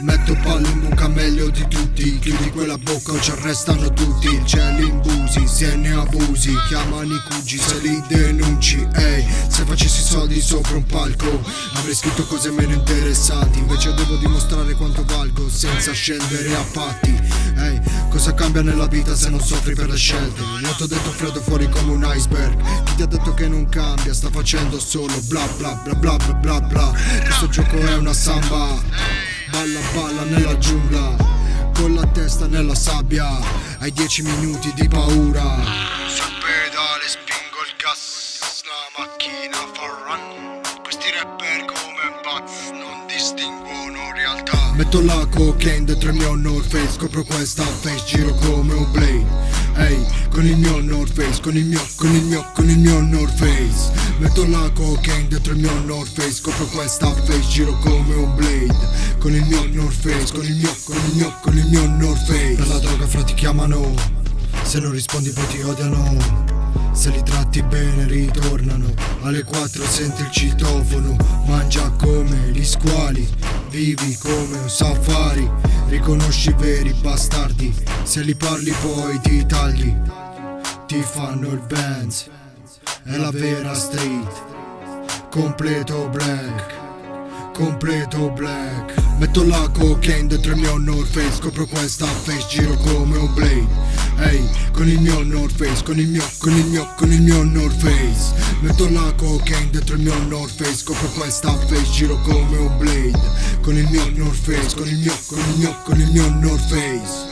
Metto palle in buca meglio di tutti Chiudi quella bocca o ci arrestano tutti. Il cielo imbusi, se ne abusi Chiamano i cugi se li denunci. Ehi, se facessi soldi sopra un palco Avrei scritto cose meno interessanti. Invece devo dimostrare quanto valgo Senza scendere a patti. Ehi, cosa cambia nella vita se non soffri per le scelte? Io t'ho detto freddo fuori come un iceberg ha detto che non cambia sta facendo solo bla bla bla bla bla bla bla. Questo gioco è una samba. Balla balla nella giungla Con la testa nella sabbia. Hai dieci minuti di paura. Sul pedale spingo il gas La macchina fa run. Questi rapper come Buzz Non distinguono realtà Metto la cocaine dentro il mio North Face Scopro questa face, giro come un blade Ehi, con il mio North Face, con il mio, con il mio, con il mio North Face. Metto la cocaine dentro il mio North Face Scopro questa face, giro come un blade. Con il mio North Face, con il mio, con il mio, con il mio North Face. Per la droga fra ti chiamano. Se non rispondi poi ti odiano. Se li tratti bene ritornano. Alle 4 senti il citofono Mangia come gli squali Vivi come un safari Riconosci i veri bastardi. Se li parli poi ti tagli Ti fanno il Benz. È la vera street Completo black completo black. Metto la cocaine dentro il mio North Face Scopro questa face, giro come un blade Ehi, con il mio North Face, con il mio, con il mio, con il mio North Face. Metto la cocaine dentro il mio North Face Scopro questa face, giro come un blade. Con il mio North Face, con il mio, con il mio, con il mio North Face